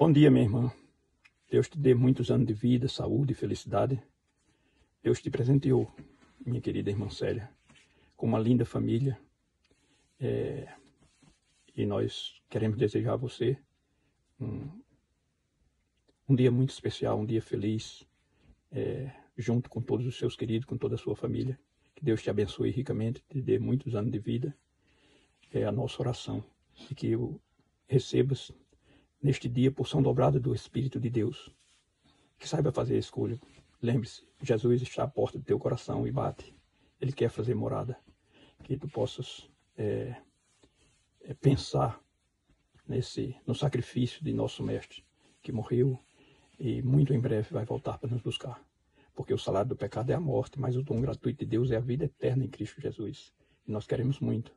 Bom dia, minha irmã. Deus te dê muitos anos de vida, saúde e felicidade. Deus te presenteou, minha querida irmã Célia, com uma linda família. É, e nós queremos desejar a você um, um dia muito especial, um dia feliz, é, junto com todos os seus queridos, com toda a sua família. Que Deus te abençoe ricamente, te dê muitos anos de vida. É a nossa oração. E que recebas neste dia porção dobrada do Espírito de Deus. Que saiba fazer a escolha. Lembre-se, Jesus está à porta do teu coração e bate. Ele quer fazer morada. Que tu possas é, é, pensar nesse no sacrifício de nosso Mestre, que morreu e muito em breve vai voltar para nos buscar. Porque o salário do pecado é a morte, mas o dom gratuito de Deus é a vida eterna em Cristo Jesus. E nós queremos muito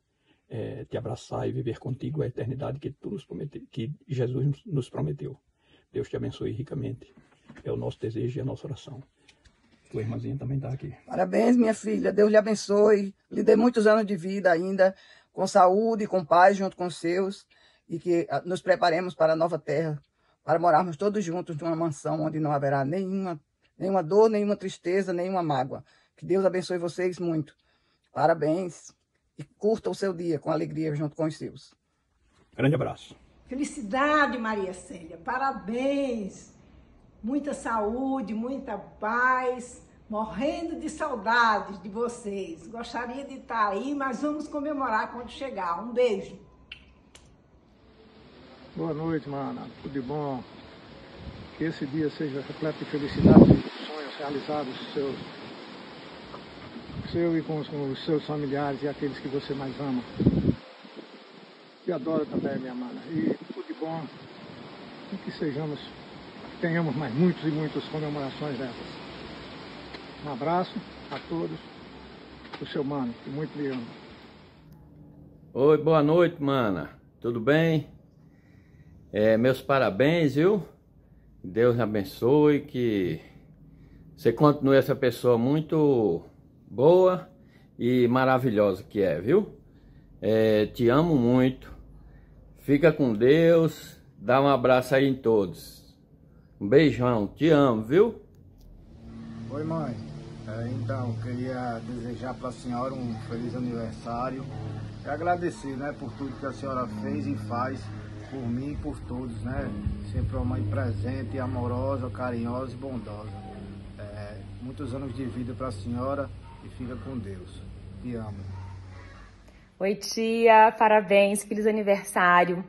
é, te abraçar e viver contigo a eternidade que tu nos que Jesus nos prometeu. Deus te abençoe ricamente. É o nosso desejo e a nossa oração. Tua irmãzinha também está aqui. Parabéns, minha filha. Deus lhe abençoe. Lhe dê muitos anos de vida ainda, com saúde, com paz, junto com os seus. E que ah, nos preparemos para a nova terra, para morarmos todos juntos numa mansão onde não haverá nenhuma, nenhuma dor, nenhuma tristeza, nenhuma mágoa. Que Deus abençoe vocês muito. Parabéns e curta o seu dia com alegria junto com os seus. Grande abraço. Felicidade, Maria Célia. Parabéns. Muita saúde, muita paz. Morrendo de saudades de vocês. Gostaria de estar aí, mas vamos comemorar quando chegar. Um beijo. Boa noite, mana. Tudo de bom? Que esse dia seja repleto de felicidade e sonhos realizados, seus seu e com os, com os, seus familiares e aqueles que você mais ama. E adoro também, minha mana. E tudo de bom. E que sejamos, que tenhamos mais muitos e muitas comemorações dessas. Um abraço a todos. O seu mano, que muito me ama. Oi, boa noite, mana. Tudo bem? É, meus parabéns, viu? Deus abençoe, que você continue essa pessoa muito boa e maravilhosa que é, viu? É, te amo muito. Fica com Deus. Dá um abraço aí em todos. Um beijão. Te amo, viu? Oi, mãe. É, então, queria desejar para a senhora um feliz aniversário e agradecer, né, por tudo que a senhora fez e faz por mim e por todos, né? Sempre uma mãe presente, amorosa, carinhosa e bondosa. É, muitos anos de vida para a senhora e fica com Deus. Te amo. Oi, tia, parabéns, feliz aniversário.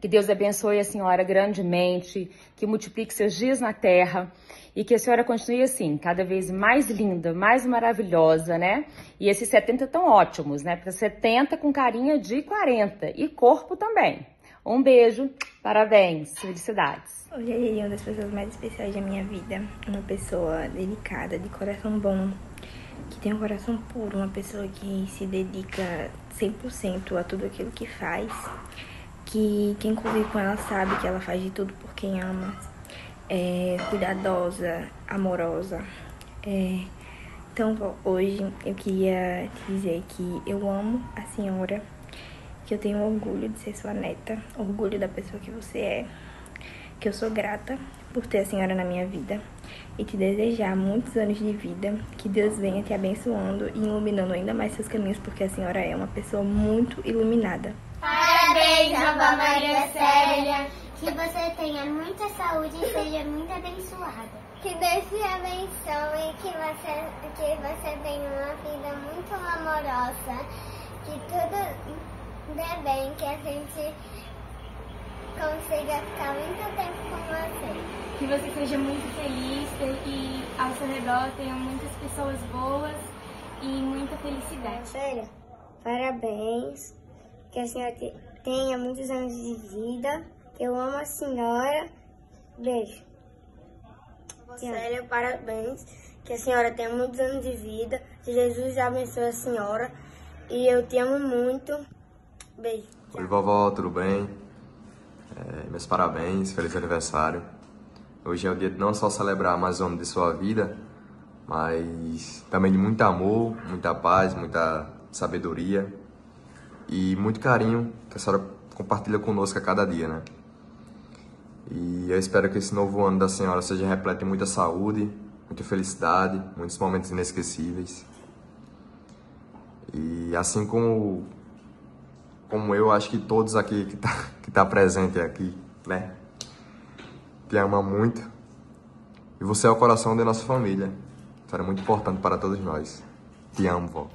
Que Deus abençoe a senhora grandemente, que multiplique seus dias na terra e que a senhora continue assim, cada vez mais linda, mais maravilhosa, né? E esses 70 tão ótimos, né? Porque 70 com carinha de 40 e corpo também. Um beijo, parabéns, felicidades. Hoje é uma das pessoas mais especiais da minha vida, uma pessoa delicada, de coração bom, que tem um coração puro, uma pessoa que se dedica 100% a tudo aquilo que faz, que quem convive com ela sabe que ela faz de tudo por quem ama, é cuidadosa, amorosa. É, então hoje eu queria dizer que eu amo a senhora, que eu tenho orgulho de ser sua neta, orgulho da pessoa que você é, que eu sou grata por ter a senhora na minha vida e te desejar muitos anos de vida, que Deus venha te abençoando e iluminando ainda mais seus caminhos, porque a senhora é uma pessoa muito iluminada. Parabéns, Nova Maria Célia, que você tenha muita saúde e seja muito abençoada. Que Deus te abençoe, que você, que você tenha uma vida muito amorosa, que tudo dê bem, que a gente consiga ficar muito tempo com você que você seja muito feliz, que ao seu redor tenha muitas pessoas boas e muita felicidade. Sério, parabéns, que a senhora tenha muitos anos de vida, que eu amo a senhora. Beijo. Sério, parabéns, que a senhora tenha muitos anos de vida, que Jesus abençoe a senhora e eu te amo muito. Oi, vovó, tudo bem? É, meus parabéns, feliz aniversário. Hoje é o dia de não só celebrar mais um ano de sua vida, mas também de muito amor, muita paz, muita sabedoria e muito carinho que a senhora compartilha conosco a cada dia, né? E eu espero que esse novo ano da senhora seja repleto de muita saúde, muita felicidade, muitos momentos inesquecíveis. E assim como, como eu, acho que todos aqui que tá, que tá presente aqui, né? Te ama muito. E você é o coração da nossa família. Isso era muito importante para todos nós. Te amo, vó.